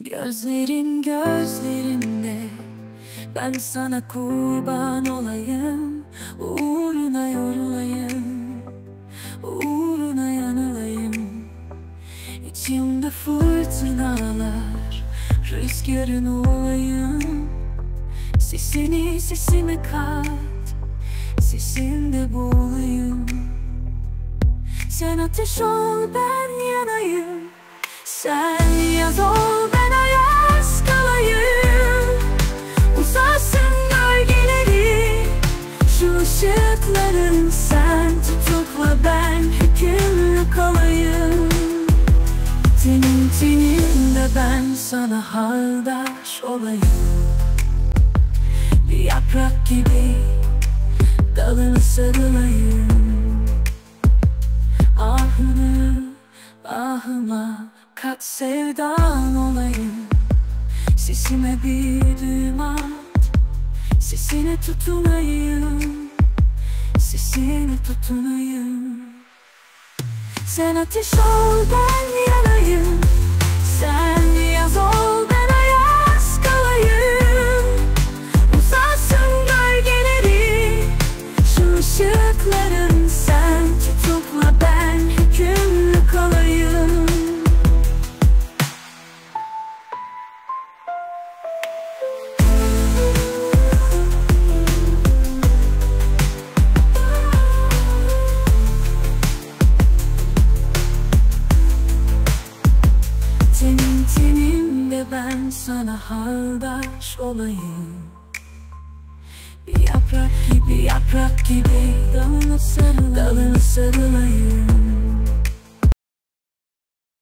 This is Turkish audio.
Gözlerin gözlerinde. Ben sana kurban olayım Uğruna yorulayım Uğruna yanılayım. İçimde fırtınalar Rüzgarın olayım. Sesini sesime kat Sesinde boğulayım Sen ateş ol ben yanayım. Sen yaz ol ben Şu ışıkların sen tutukla ben hükümlü kalayım Tenin teninde ben sana haldaş olayım. Bir yaprak gibi dalına sarılayım. Ahını ahıma kat sevdan olayım. Sesime bir düğüm at Sesine tutunayım Sesine tutunayım. Sen ateş ol ben yanayım Tenimde ben sana haldaş olayım. Bir yaprak gibi yaprak gibi dalına sarılayım, dalına sarılayım